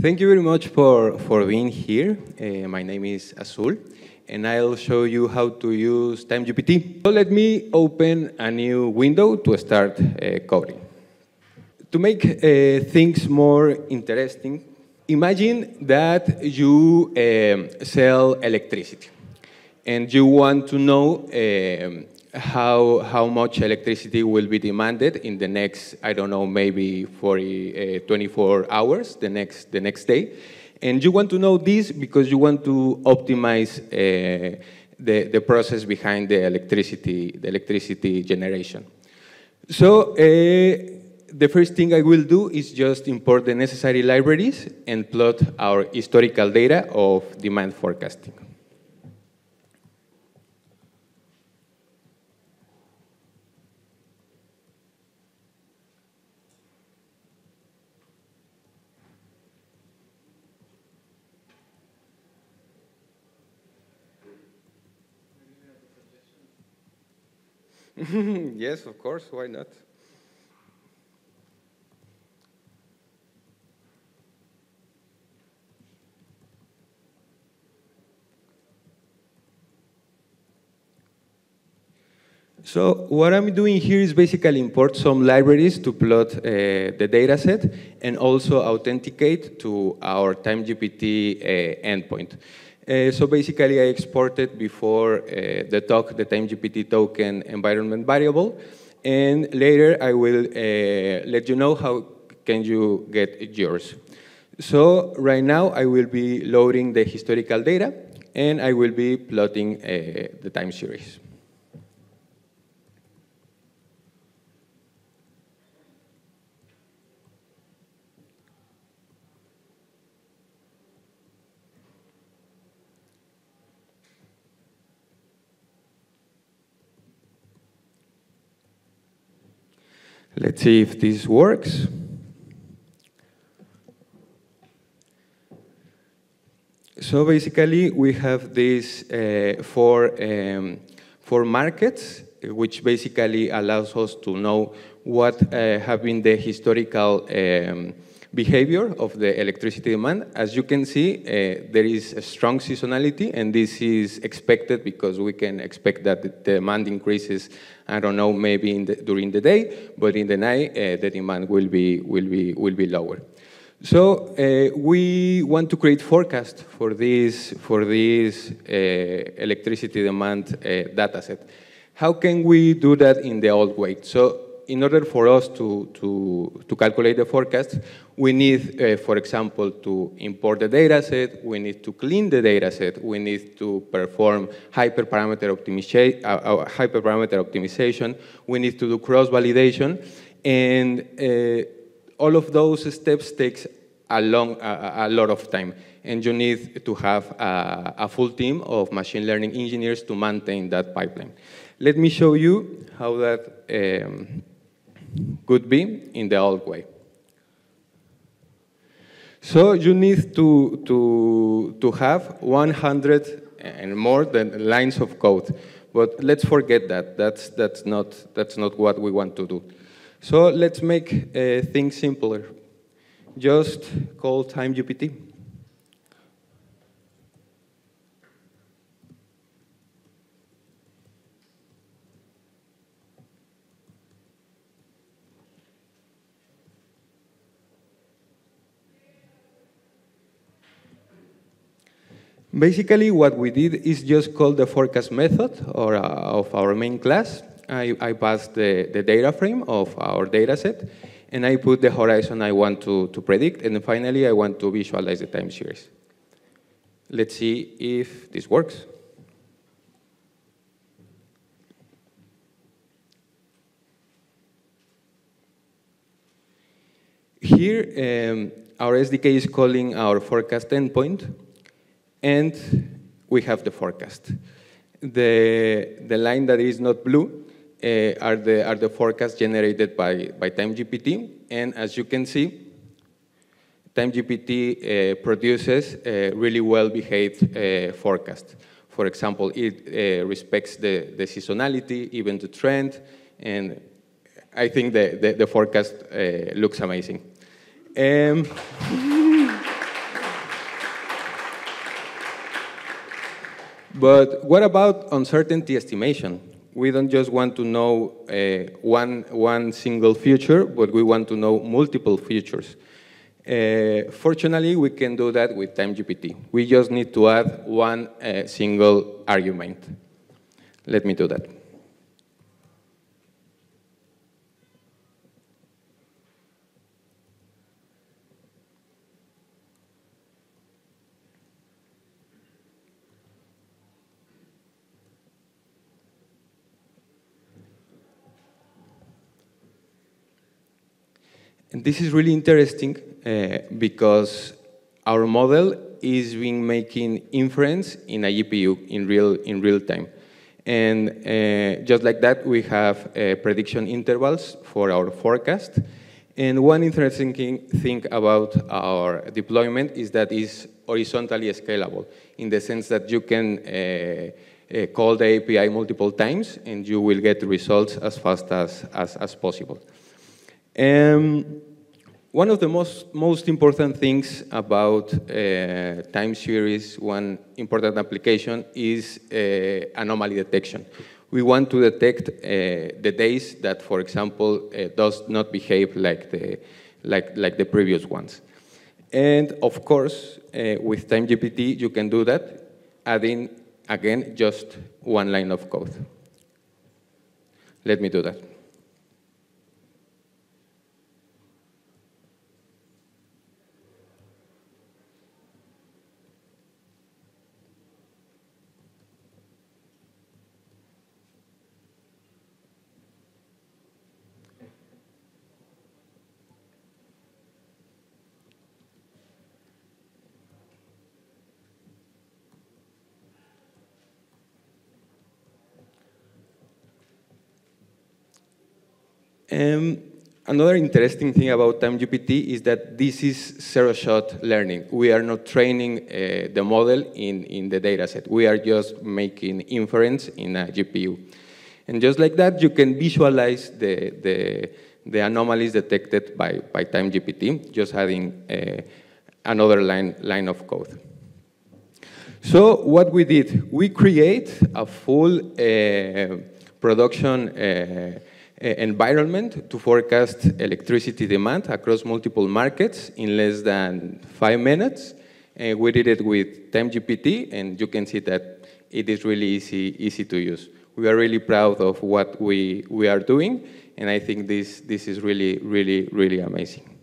Thank you very much for, for being here. Uh, my name is Azul, and I'll show you how to use TimeGPT. So let me open a new window to start uh, coding. To make uh, things more interesting, imagine that you um, sell electricity, and you want to know um, how, how much electricity will be demanded in the next, I don't know, maybe 40, uh, 24 hours, the next, the next day. And you want to know this because you want to optimize uh, the, the process behind the electricity, the electricity generation. So uh, the first thing I will do is just import the necessary libraries and plot our historical data of demand forecasting. yes, of course, why not? So what I'm doing here is basically import some libraries to plot uh, the data set and also authenticate to our TimeGPT uh, endpoint. Uh, so basically, I exported before uh, the talk the TimeGPT token environment variable, and later I will uh, let you know how can you get yours. So right now, I will be loading the historical data, and I will be plotting uh, the time series. Let's see if this works. So basically, we have these uh, four, um, four markets, which basically allows us to know what uh, have been the historical um, behavior of the electricity demand. As you can see, uh, there is a strong seasonality, and this is expected because we can expect that the demand increases, I don't know, maybe the, during the day, but in the night, uh, the demand will be, will, be, will be lower. So uh, we want to create forecast for this, for this uh, electricity demand uh, data set. How can we do that in the old way? So in order for us to, to, to calculate the forecast, we need, uh, for example, to import the data set, we need to clean the data set, we need to perform hyperparameter, uh, uh, hyperparameter optimization, we need to do cross-validation, and uh, all of those steps takes a, long, a, a, lot of time. And you need to have a, a full team of machine learning engineers to maintain that pipeline. Let me show you how that um, could be in the old way. So you need to, to, to have 100 and more than lines of code. But let's forget that. That's, that's, not, that's not what we want to do. So let's make uh, things simpler. Just call time TimeGPT. Basically, what we did is just call the forecast method or, uh, of our main class. I, I passed the, the data frame of our data set, and I put the horizon I want to, to predict, and finally, I want to visualize the time series. Let's see if this works. Here, um, our SDK is calling our forecast endpoint, and we have the forecast. The, the line that is not blue uh, are, the, are the forecasts generated by, by TimeGPT, and as you can see, TimeGPT uh, produces a really well-behaved uh, forecast. For example, it uh, respects the, the seasonality, even the trend, and I think the, the, the forecast uh, looks amazing. Um, But what about uncertainty estimation? We don't just want to know uh, one, one single future, but we want to know multiple futures. Uh, fortunately, we can do that with TimeGPT. We just need to add one uh, single argument. Let me do that. And this is really interesting uh, because our model is being making inference in a GPU in real, in real time. And uh, just like that, we have uh, prediction intervals for our forecast. And one interesting thing about our deployment is that it's horizontally scalable in the sense that you can uh, uh, call the API multiple times and you will get results as fast as, as, as possible. Um, one of the most, most important things about uh, time series, one important application is uh, anomaly detection. We want to detect uh, the days that, for example, uh, does not behave like the, like, like the previous ones. And of course, uh, with TimeGPT, you can do that, adding, again, just one line of code. Let me do that. Um, another interesting thing about TimeGPT is that this is zero-shot learning. We are not training uh, the model in, in the dataset. We are just making inference in a GPU. And just like that, you can visualize the, the, the anomalies detected by, by TimeGPT, just adding uh, another line, line of code. So what we did, we create a full uh, production uh, Eh, environment to forecast electricity demand across multiple markets in less than five minutes. And we did it with TimeGPT, and you can see that it is really easy, easy to use. We are really proud of what we, we are doing, and I think this, this is really, really, really amazing.